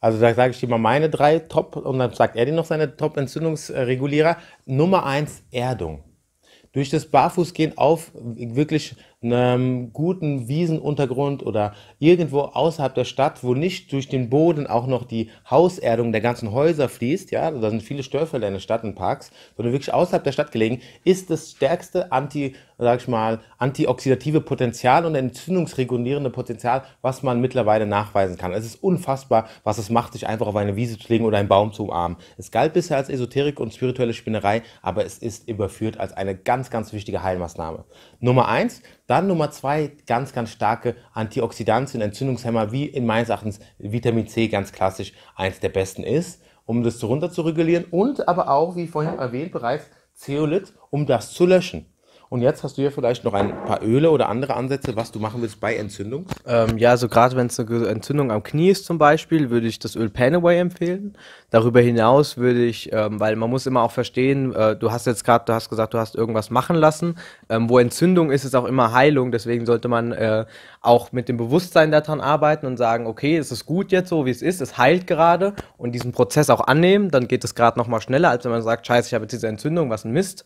Also da sage ich dir mal meine drei Top und dann sagt er dir noch seine Top-Entzündungsregulierer. Nummer eins, Erdung. Durch das Barfußgehen auf wirklich einem guten Wiesenuntergrund oder irgendwo außerhalb der Stadt, wo nicht durch den Boden auch noch die Hauserdung der ganzen Häuser fließt, ja, da sind viele Störfelder in den Stadt und Parks, sondern wirklich außerhalb der Stadt gelegen, ist das stärkste anti, sag ich mal, antioxidative Potenzial und entzündungsregulierende Potenzial, was man mittlerweile nachweisen kann. Es ist unfassbar, was es macht, sich einfach auf eine Wiese zu legen oder einen Baum zu umarmen. Es galt bisher als Esoterik und spirituelle Spinnerei, aber es ist überführt als eine ganz, ganz wichtige Heilmaßnahme. Nummer eins, dann Nummer zwei, ganz, ganz starke Antioxidantien, Entzündungshemmer, wie in meines Erachtens Vitamin C ganz klassisch eins der besten ist, um das runter zu regulieren und aber auch, wie vorhin erwähnt bereits, Zeolit, um das zu löschen. Und jetzt hast du hier vielleicht noch ein paar Öle oder andere Ansätze, was du machen willst bei Entzündung? Ähm, ja, also gerade wenn es eine Entzündung am Knie ist zum Beispiel, würde ich das Öl Panaway empfehlen. Darüber hinaus würde ich, ähm, weil man muss immer auch verstehen, äh, du hast jetzt gerade, du hast gesagt, du hast irgendwas machen lassen. Ähm, wo Entzündung ist, ist auch immer Heilung. Deswegen sollte man äh, auch mit dem Bewusstsein daran arbeiten und sagen, okay, es ist gut jetzt so, wie es ist, es heilt gerade und diesen Prozess auch annehmen. Dann geht es gerade noch mal schneller, als wenn man sagt, scheiße, ich habe jetzt diese Entzündung, was ein Mist.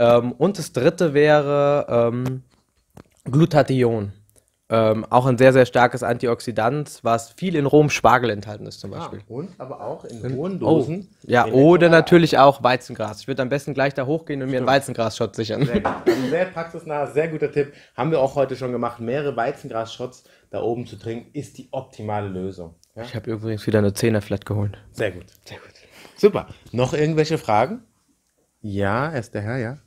Ähm, und das dritte wäre wäre ähm, Glutathion. Ähm, auch ein sehr, sehr starkes Antioxidant, was viel in rohem Spargel enthalten ist zum ah, Beispiel. Ah, und aber auch in hohen Dosen. Oh, ja, oder natürlich auch Weizengras. Ich würde am besten gleich da hochgehen und mir einen Weizengras-Shot sichern. Sehr, also sehr praxisnah, sehr guter Tipp. Haben wir auch heute schon gemacht. Mehrere Weizengras-Shots da oben zu trinken, ist die optimale Lösung. Ja? Ich habe übrigens wieder eine 10er Flat geholt. Sehr gut, sehr gut. Super. Noch irgendwelche Fragen? Ja, er ist der Herr, ja.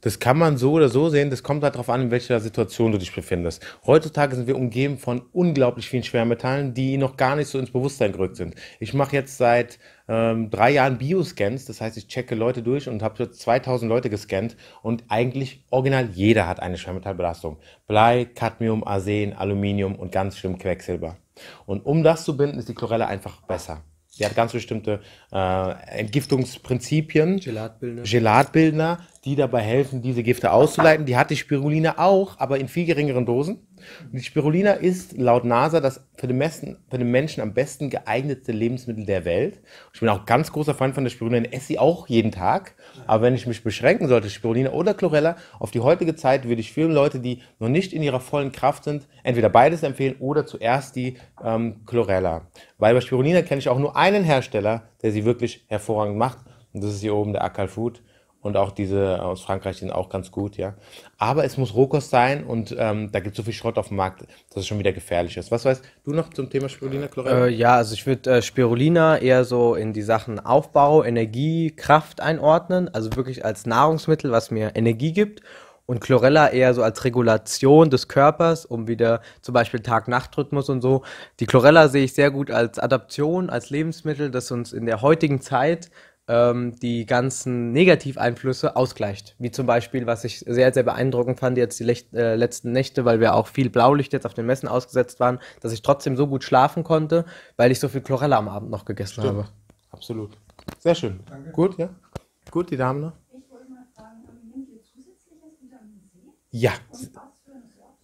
Das kann man so oder so sehen. Das kommt halt darauf an, in welcher Situation du dich befindest. Heutzutage sind wir umgeben von unglaublich vielen Schwermetallen, die noch gar nicht so ins Bewusstsein gerückt sind. Ich mache jetzt seit ähm, drei Jahren Bioscans. Das heißt, ich checke Leute durch und habe jetzt 2000 Leute gescannt. Und eigentlich original jeder hat eine Schwermetallbelastung. Blei, Cadmium, Arsen, Aluminium und ganz schlimm Quecksilber. Und um das zu binden, ist die Chlorelle einfach besser. Die hat ganz bestimmte äh, Entgiftungsprinzipien, Gelatbildner. Gelatbildner, die dabei helfen, diese Gifte auszuleiten. Die hat die Spirulina auch, aber in viel geringeren Dosen. Und die Spirulina ist laut NASA das für den, Messen, für den Menschen am besten geeignete Lebensmittel der Welt. Ich bin auch ganz großer Freund von der Spirulina, esse sie auch jeden Tag. Aber wenn ich mich beschränken sollte, Spirulina oder Chlorella, auf die heutige Zeit würde ich vielen Leute, die noch nicht in ihrer vollen Kraft sind, entweder beides empfehlen oder zuerst die ähm, Chlorella. Weil bei Spirulina kenne ich auch nur einen Hersteller, der sie wirklich hervorragend macht. Und das ist hier oben der Akal Food und auch diese aus Frankreich sind auch ganz gut, ja. Aber es muss Rohkost sein und ähm, da gibt es so viel Schrott auf dem Markt, dass es schon wieder gefährlich ist. Was weißt du noch zum Thema Spirulina, Chlorella? Äh, ja, also ich würde äh, Spirulina eher so in die Sachen Aufbau, Energie, Kraft einordnen, also wirklich als Nahrungsmittel, was mir Energie gibt. Und Chlorella eher so als Regulation des Körpers, um wieder zum Beispiel Tag-Nacht-Rhythmus und so. Die Chlorella sehe ich sehr gut als Adaption, als Lebensmittel, das uns in der heutigen Zeit ähm, die ganzen Negativeinflüsse ausgleicht. Wie zum Beispiel, was ich sehr, sehr beeindruckend fand, jetzt die Lech äh, letzten Nächte, weil wir auch viel Blaulicht jetzt auf den Messen ausgesetzt waren, dass ich trotzdem so gut schlafen konnte, weil ich so viel Chlorella am Abend noch gegessen Stimmt. habe. Absolut. Sehr schön. Danke. Gut, ja? Gut, die Damen noch? Ich wollte mal fragen, nehmt ihr zusätzliches Vitamin C? Ja.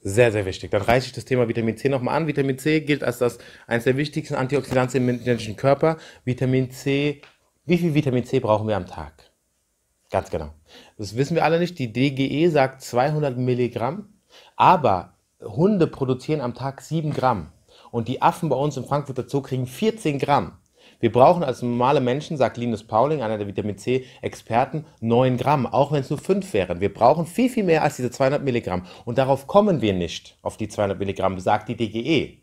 Sehr, sehr wichtig. Dann reiche ich das Thema Vitamin C nochmal an. Vitamin C gilt als das eines der wichtigsten Antioxidantien im menschlichen Körper. Vitamin C wie viel Vitamin C brauchen wir am Tag? Ganz genau. Das wissen wir alle nicht. Die DGE sagt 200 Milligramm, aber Hunde produzieren am Tag 7 Gramm. Und die Affen bei uns im Frankfurter Zoo kriegen 14 Gramm. Wir brauchen als normale Menschen, sagt Linus Pauling, einer der Vitamin C-Experten, 9 Gramm, auch wenn es nur 5 wären. Wir brauchen viel, viel mehr als diese 200 Milligramm. Und darauf kommen wir nicht, auf die 200 Milligramm, sagt die DGE.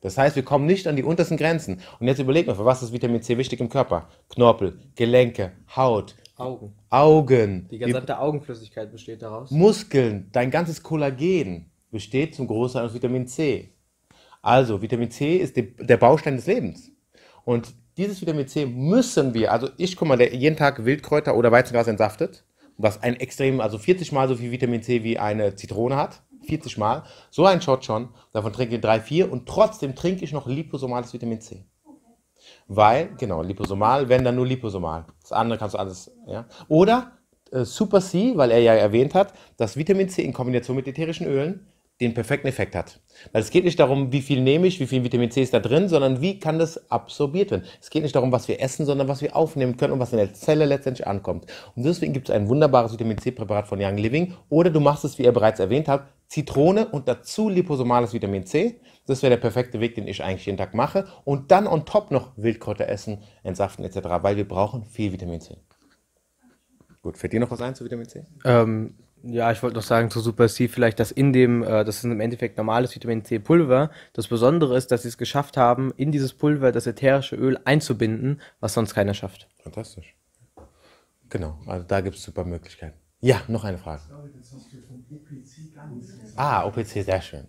Das heißt, wir kommen nicht an die untersten Grenzen. Und jetzt überlegt mal, für was ist Vitamin C wichtig im Körper? Knorpel, Gelenke, Haut, Augen. Augen. Die gesamte Augenflüssigkeit besteht daraus. Muskeln, dein ganzes Kollagen besteht zum Großteil aus Vitamin C. Also, Vitamin C ist der Baustein des Lebens. Und dieses Vitamin C müssen wir, also ich guck mal, der jeden Tag Wildkräuter oder Weizengras entsaftet, was ein extrem, also 40 mal so viel Vitamin C wie eine Zitrone hat. 40 Mal. So ein Shot schon. Davon trinke ich 3, 4 und trotzdem trinke ich noch liposomales Vitamin C. Weil, genau, liposomal, wenn dann nur liposomal. Das andere kannst du alles, ja. Oder äh, Super C, weil er ja erwähnt hat, dass Vitamin C in Kombination mit ätherischen Ölen den perfekten Effekt hat. Weil es geht nicht darum, wie viel nehme ich, wie viel Vitamin C ist da drin, sondern wie kann das absorbiert werden. Es geht nicht darum, was wir essen, sondern was wir aufnehmen können und was in der Zelle letztendlich ankommt. Und deswegen gibt es ein wunderbares Vitamin C-Präparat von Young Living. Oder du machst es, wie ihr bereits erwähnt habt, Zitrone und dazu liposomales Vitamin C. Das wäre der perfekte Weg, den ich eigentlich jeden Tag mache. Und dann on top noch Wildkräuter essen, entsaften etc., weil wir brauchen viel Vitamin C. Gut, fällt dir noch was ein zu Vitamin C? Ähm, ja, ich wollte noch sagen zu Super C vielleicht, dass in dem, äh, das ist im Endeffekt normales Vitamin C Pulver. Das Besondere ist, dass sie es geschafft haben, in dieses Pulver das ätherische Öl einzubinden, was sonst keiner schafft. Fantastisch. Genau, also da gibt es super Möglichkeiten. Ja, noch eine Frage. Ah, OPC, sehr schön.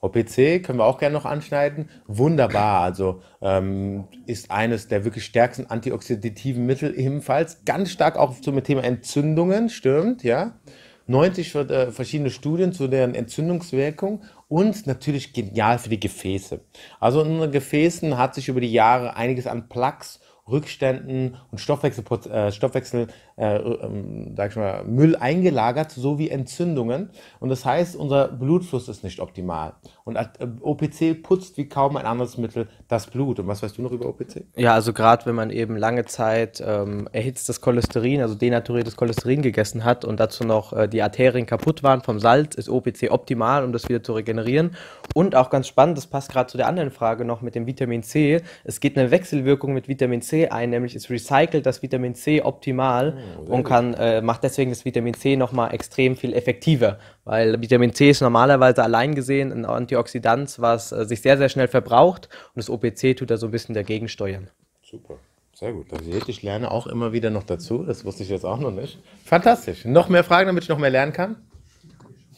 OPC können wir auch gerne noch anschneiden. Wunderbar, also ähm, ist eines der wirklich stärksten antioxidativen Mittel ebenfalls. Ganz stark auch zum Thema Entzündungen, stimmt, ja. 90 äh, verschiedene Studien zu deren Entzündungswirkung und natürlich genial für die Gefäße. Also in unseren Gefäßen hat sich über die Jahre einiges an Plaques Rückständen und Stoffwechsel, äh, Stoffwechsel äh, ähm, sag ich mal, Müll eingelagert, sowie Entzündungen. Und das heißt, unser Blutfluss ist nicht optimal. Und äh, OPC putzt wie kaum ein anderes Mittel das Blut. Und was weißt du noch über OPC? Ja, also gerade wenn man eben lange Zeit ähm, erhitztes Cholesterin, also denaturiertes Cholesterin gegessen hat und dazu noch äh, die Arterien kaputt waren vom Salz, ist OPC optimal, um das wieder zu regenerieren. Und auch ganz spannend, das passt gerade zu der anderen Frage noch mit dem Vitamin C. Es geht eine Wechselwirkung mit Vitamin C ein, nämlich es recycelt das Vitamin C optimal oh, und kann, äh, macht deswegen das Vitamin C nochmal extrem viel effektiver. Weil Vitamin C ist normalerweise allein gesehen ein Antioxidant, was äh, sich sehr, sehr schnell verbraucht und das OPC tut da so ein bisschen dagegen steuern. Super. Sehr gut. Also ich lerne auch immer wieder noch dazu. Das wusste ich jetzt auch noch nicht. Fantastisch. Noch mehr Fragen, damit ich noch mehr lernen kann?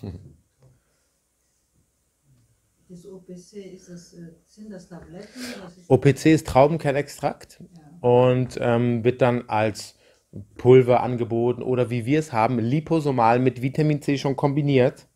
Das OPC, ist das, äh, sind das Tabletten? Ist OPC ist Traubenkernextrakt. Ja und ähm, wird dann als Pulver angeboten oder wie wir es haben, liposomal mit Vitamin C schon kombiniert.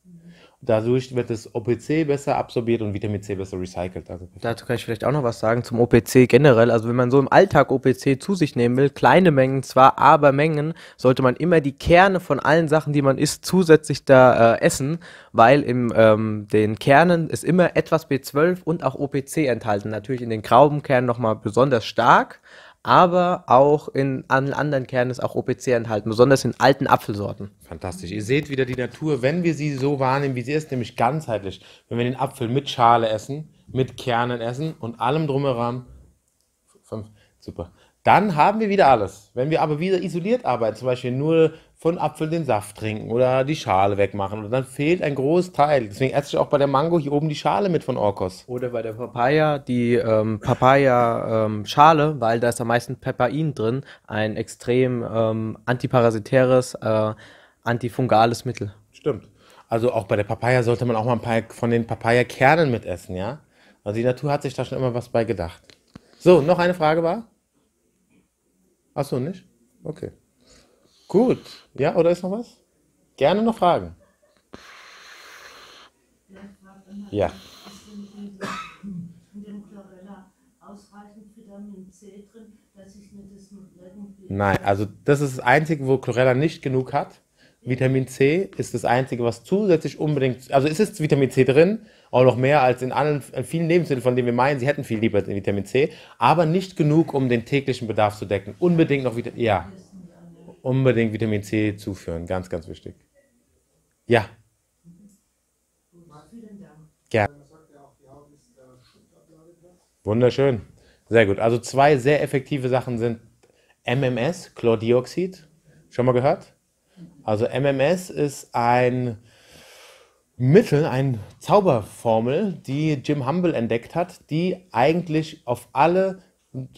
Dadurch wird das OPC besser absorbiert und Vitamin C besser recycelt. Also Dazu kann ich vielleicht auch noch was sagen zum OPC generell. Also wenn man so im Alltag OPC zu sich nehmen will, kleine Mengen zwar, aber Mengen, sollte man immer die Kerne von allen Sachen, die man isst, zusätzlich da äh, essen, weil in ähm, den Kernen ist immer etwas B12 und auch OPC enthalten. Natürlich in den Graubenkernen nochmal besonders stark, aber auch in anderen Kernen ist auch OPC enthalten, besonders in alten Apfelsorten. Fantastisch. Ihr seht wieder die Natur, wenn wir sie so wahrnehmen, wie sie ist, nämlich ganzheitlich. Wenn wir den Apfel mit Schale essen, mit Kernen essen und allem drumherum. Super. Dann haben wir wieder alles. Wenn wir aber wieder isoliert arbeiten, zum Beispiel nur von Apfel den Saft trinken oder die Schale wegmachen. Und dann fehlt ein Großteil. Deswegen esse ich auch bei der Mango hier oben die Schale mit von Orkos. Oder bei der Papaya die ähm, Papaya-Schale, ähm, weil da ist am meisten Pepain drin. Ein extrem ähm, antiparasitäres, äh, antifungales Mittel. Stimmt. Also auch bei der Papaya sollte man auch mal ein paar von den Papaya-Kernen mitessen, ja? Also die Natur hat sich da schon immer was bei gedacht. So, noch eine Frage war? Achso, nicht? Okay. Gut. Ja, oder ist noch was? Gerne noch Fragen. Ja. Nein, also das ist das Einzige, wo Chlorella nicht genug hat. Vitamin C ist das Einzige, was zusätzlich unbedingt, also es ist Vitamin C drin, auch noch mehr als in allen in vielen Lebensmitteln, von denen wir meinen, sie hätten viel lieber Vitamin C, aber nicht genug, um den täglichen Bedarf zu decken. Unbedingt noch Vitamin, ja, unbedingt Vitamin C zuführen. Ganz, ganz wichtig. Ja. Gerne. Wunderschön. Sehr gut. Also zwei sehr effektive Sachen sind MMS, Chlordioxid. Schon mal gehört? Also MMS ist ein Mittel, eine Zauberformel, die Jim Humble entdeckt hat, die eigentlich auf alle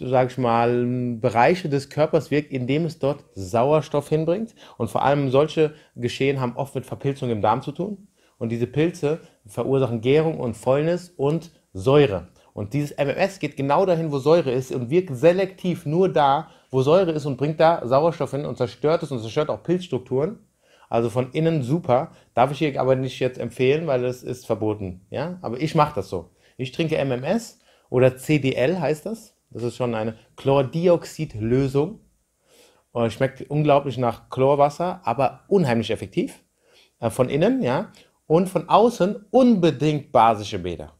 sage ich mal, Bereiche des Körpers wirkt, indem es dort Sauerstoff hinbringt. Und vor allem solche Geschehen haben oft mit Verpilzung im Darm zu tun. Und diese Pilze verursachen Gärung und Fäulnis und Säure. Und dieses MMS geht genau dahin, wo Säure ist und wirkt selektiv nur da, wo Säure ist und bringt da Sauerstoff hin und zerstört es und zerstört auch Pilzstrukturen. Also von innen super. Darf ich hier aber nicht jetzt empfehlen, weil es ist verboten. Ja, aber ich mache das so. Ich trinke MMS oder CDL heißt das. Das ist schon eine Chlordioxidlösung. Äh, schmeckt unglaublich nach Chlorwasser, aber unheimlich effektiv. Äh, von innen, ja. Und von außen unbedingt basische Bäder.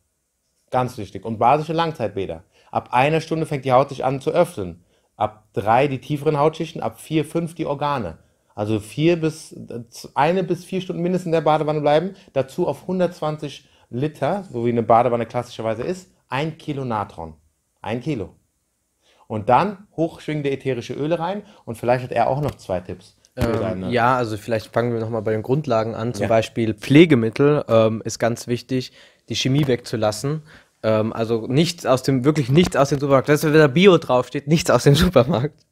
Ganz wichtig. Und basische Langzeitbäder. Ab einer Stunde fängt die Haut sich an zu öffnen. Ab drei die tieferen Hautschichten, ab vier, fünf die Organe. Also vier bis, eine bis vier Stunden mindestens in der Badewanne bleiben. Dazu auf 120 Liter, so wie eine Badewanne klassischerweise ist, ein Kilo Natron. Ein Kilo. Und dann hochschwingende ätherische Öle rein. Und vielleicht hat er auch noch zwei Tipps. Ähm, ja, also vielleicht fangen wir nochmal bei den Grundlagen an. Zum Ja. Beispiel Pflegemittel ähm, ist ganz wichtig, die Chemie wegzulassen. Ähm, also nichts aus dem, wirklich nichts aus dem Supermarkt. Das ist, wenn da Bio draufsteht, nichts aus dem Supermarkt.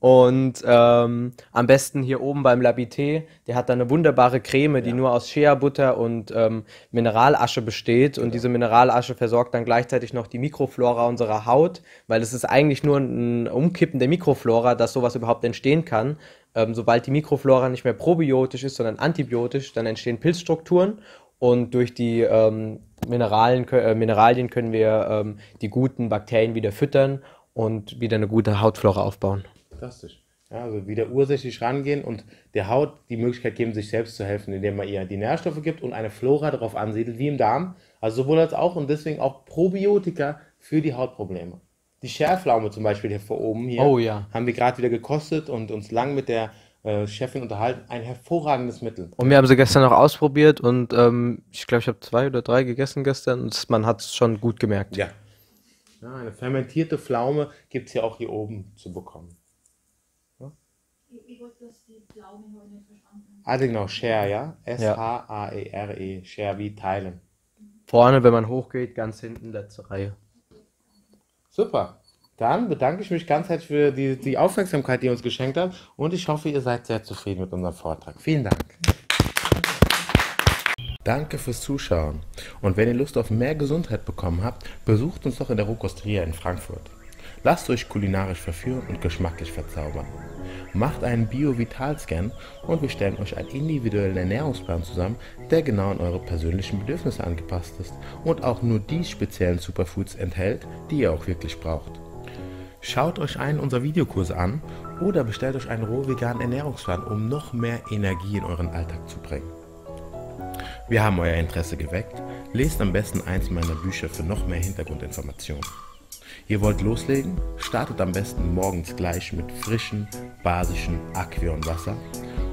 Und ähm, am besten hier oben beim Labité, der hat da eine wunderbare Creme, die nur aus Shea-Butter und ähm, Mineralasche besteht. Und diese Mineralasche versorgt dann gleichzeitig noch die Mikroflora unserer Haut, weil es ist eigentlich nur ein Umkippen der Mikroflora, dass sowas überhaupt entstehen kann. Ähm, sobald die Mikroflora nicht mehr probiotisch ist, sondern antibiotisch, dann entstehen Pilzstrukturen. Und durch die ähm, Mineralien, äh, Mineralien können wir ähm, die guten Bakterien wieder füttern und wieder eine gute Hautflora aufbauen. Fantastisch. Ja, also wieder ursächlich rangehen und der Haut die Möglichkeit geben, sich selbst zu helfen, indem man ihr die Nährstoffe gibt und eine Flora darauf ansiedelt, wie im Darm. Also sowohl als auch und deswegen auch Probiotika für die Hautprobleme. Die Schärflaume zum Beispiel hier vor oben hier Oh ja. haben wir gerade wieder gekostet und uns lang mit der äh, Chefin unterhalten. Ein hervorragendes Mittel. Und wir haben sie gestern auch ausprobiert und ähm, ich glaube, ich habe zwei oder drei gegessen gestern und man hat es schon gut gemerkt. Ja. ja eine fermentierte Pflaume gibt es ja auch hier oben zu bekommen. Ich, ich wollte das die Pflaume heute nicht verstanden. Ah, genau, Share, ja? S-H-A-E-R-E. Share wie teilen. Vorne, wenn man hochgeht, ganz hinten, letzte Reihe. Super. Dann bedanke ich mich ganz herzlich für die, die Aufmerksamkeit, die ihr uns geschenkt habt. Und ich hoffe, ihr seid sehr zufrieden mit unserem Vortrag. Vielen Dank. Danke fürs Zuschauen. Und wenn ihr Lust auf mehr Gesundheit bekommen habt, besucht uns doch in der Rokosteria in Frankfurt. Lasst euch kulinarisch verführen und geschmacklich verzaubern. Macht einen Bio-Vital-Scan und wir stellen euch einen individuellen Ernährungsplan zusammen, der genau an eure persönlichen Bedürfnisse angepasst ist und auch nur die speziellen Superfoods enthält, die ihr auch wirklich braucht. Schaut euch einen unserer Videokurse an oder bestellt euch einen roh-veganen Ernährungsplan, um noch mehr Energie in euren Alltag zu bringen. Wir haben euer Interesse geweckt. Lest am besten eins meiner Bücher für noch mehr Hintergrundinformationen. Ihr wollt loslegen? Startet am besten morgens gleich mit frischem, basischen Aquionwasser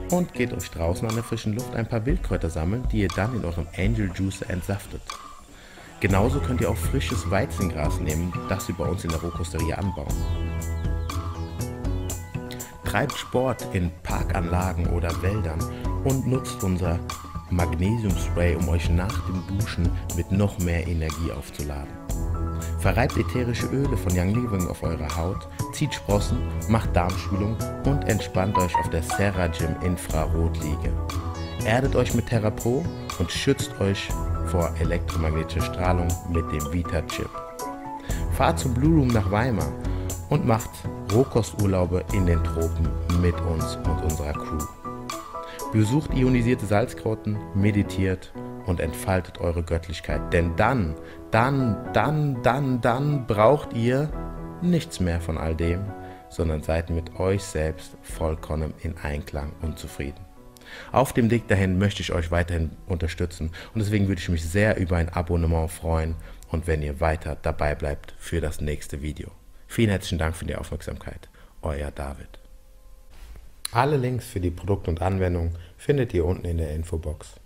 und geht euch draußen an der frischen Luft ein paar Wildkräuter sammeln, die ihr dann in eurem Angel Juicer entsaftet. Genauso könnt ihr auch frisches Weizengras nehmen, das wir bei uns in der Rohkosteria anbauen. Treibt Sport in Parkanlagen oder Wäldern und nutzt unser Magnesiumspray, um euch nach dem Duschen mit noch mehr Energie aufzuladen. Verreibt ätherische Öle von Young Living auf eure Haut, zieht Sprossen, macht Darmspülung und entspannt euch auf der Serra Gym Infrarotliege. Erdet euch mit Terra Pro und schützt euch vor elektromagnetischer Strahlung mit dem Vita-Chip. Fahrt zum Blue Room nach Weimar und macht Rohkosturlaube in den Tropen mit uns und unserer Crew. Besucht ionisierte Salzgrotten, meditiert und entfaltet eure Göttlichkeit. Denn dann, dann, dann, dann, dann braucht ihr nichts mehr von all dem, sondern seid mit euch selbst vollkommen in Einklang und zufrieden. Auf dem Weg dahin möchte ich euch weiterhin unterstützen und deswegen würde ich mich sehr über ein Abonnement freuen und wenn ihr weiter dabei bleibt für das nächste Video. Vielen herzlichen Dank für die Aufmerksamkeit. Euer David. Alle Links für die Produkte und Anwendungen findet ihr unten in der Infobox.